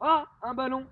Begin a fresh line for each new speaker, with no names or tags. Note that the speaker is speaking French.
Ah, un ballon.